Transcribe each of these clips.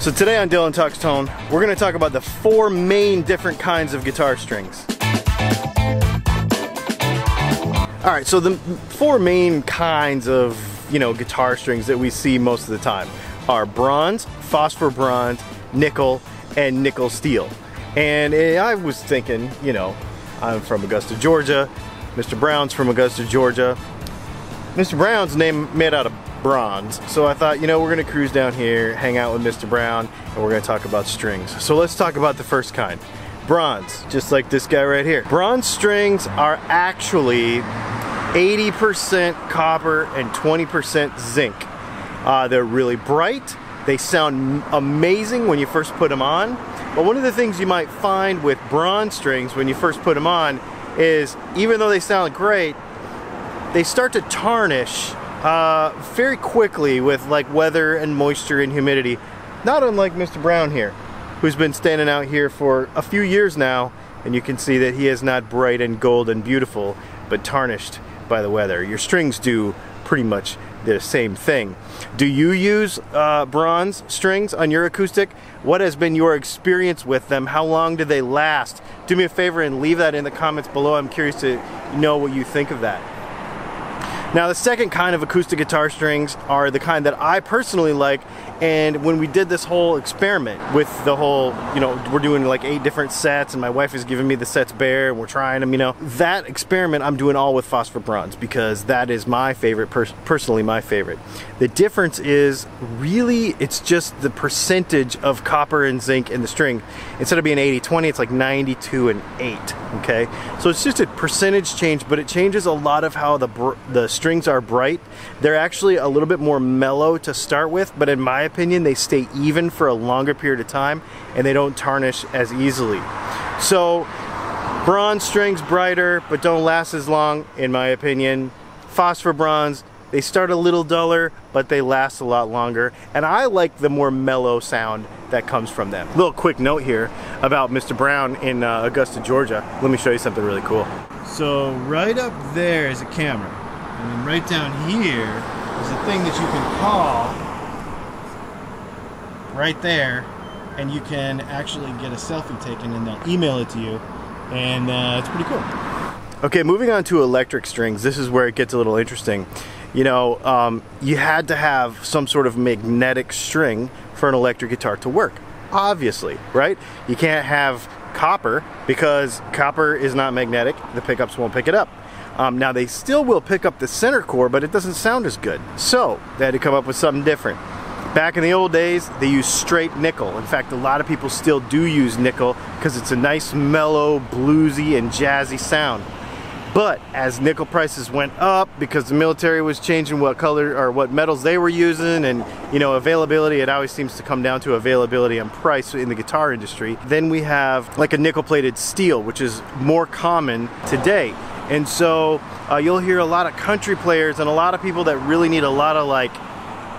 So today on Dylan Talks Tone, we're going to talk about the four main different kinds of guitar strings. All right, so the four main kinds of, you know, guitar strings that we see most of the time are bronze, phosphor bronze, nickel, and nickel steel. And eh, I was thinking, you know, I'm from Augusta, Georgia. Mr. Brown's from Augusta, Georgia. Mr. Brown's name made out of bronze. So I thought, you know, we're gonna cruise down here, hang out with Mr. Brown, and we're gonna talk about strings. So let's talk about the first kind. Bronze, just like this guy right here. Bronze strings are actually 80% copper and 20% zinc. Uh, they're really bright. They sound amazing when you first put them on. But one of the things you might find with bronze strings when you first put them on is even though they sound great, they start to tarnish uh, very quickly with like weather and moisture and humidity. Not unlike Mr. Brown here, who's been standing out here for a few years now, and you can see that he is not bright and gold and beautiful, but tarnished by the weather. Your strings do pretty much the same thing. Do you use uh, bronze strings on your acoustic? What has been your experience with them? How long do they last? Do me a favor and leave that in the comments below. I'm curious to know what you think of that. Now the second kind of acoustic guitar strings are the kind that I personally like and when we did this whole experiment with the whole, you know, we're doing like eight different sets and my wife is giving me the sets bare and we're trying them, you know, that experiment I'm doing all with phosphor bronze because that is my favorite, pers personally my favorite. The difference is really it's just the percentage of copper and zinc in the string. Instead of being 80-20, it's like 92 and 8, okay? So it's just a percentage change, but it changes a lot of how the, the strings are bright. They're actually a little bit more mellow to start with, but in my opinion, they stay even for a longer period of time and they don't tarnish as easily. So bronze strings brighter, but don't last as long, in my opinion. Phosphor bronze, they start a little duller, but they last a lot longer. And I like the more mellow sound that comes from them. Little quick note here about Mr. Brown in uh, Augusta, Georgia. Let me show you something really cool. So right up there is a camera. And then right down here is a thing that you can call right there and you can actually get a selfie taken and they'll email it to you and uh, it's pretty cool. Okay, moving on to electric strings, this is where it gets a little interesting. You know, um, you had to have some sort of magnetic string for an electric guitar to work, obviously, right? You can't have copper because copper is not magnetic, the pickups won't pick it up. Um, now they still will pick up the center core, but it doesn't sound as good. So they had to come up with something different. Back in the old days, they used straight nickel. In fact, a lot of people still do use nickel because it's a nice, mellow, bluesy, and jazzy sound. But as nickel prices went up because the military was changing what color or what metals they were using and you know availability it always seems to come down to availability and price in the guitar industry. Then we have like a nickel plated steel which is more common today. And so uh, you'll hear a lot of country players and a lot of people that really need a lot of like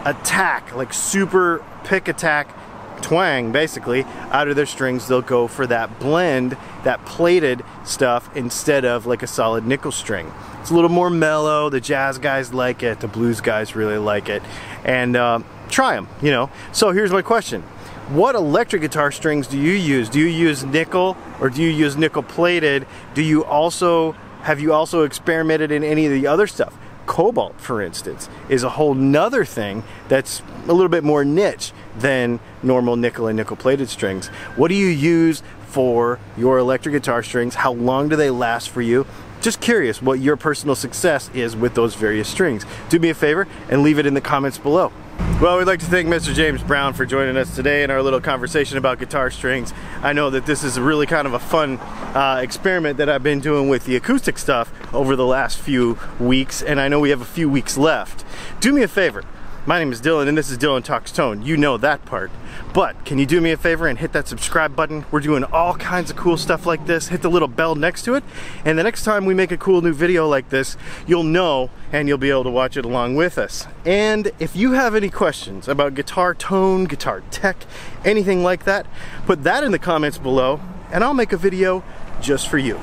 attack, like super pick attack twang basically out of their strings. They'll go for that blend that plated stuff instead of like a solid nickel string. It's a little more mellow. The jazz guys like it. The blues guys really like it. And uh, try them you know? So here's my question. What electric guitar strings do you use? Do you use nickel or do you use nickel plated? Do you also have you also experimented in any of the other stuff cobalt, for instance, is a whole nother thing that's a little bit more niche than normal nickel and nickel plated strings. What do you use for your electric guitar strings? How long do they last for you? Just curious what your personal success is with those various strings. Do me a favor and leave it in the comments below. Well, we'd like to thank Mr. James Brown for joining us today in our little conversation about guitar strings. I know that this is really kind of a fun uh, experiment that I've been doing with the acoustic stuff over the last few weeks, and I know we have a few weeks left. Do me a favor, my name is Dylan and this is Dylan Talks Tone. You know that part. But can you do me a favor and hit that subscribe button? We're doing all kinds of cool stuff like this. Hit the little bell next to it. And the next time we make a cool new video like this, you'll know and you'll be able to watch it along with us. And if you have any questions about guitar tone, guitar tech, anything like that, put that in the comments below and I'll make a video just for you.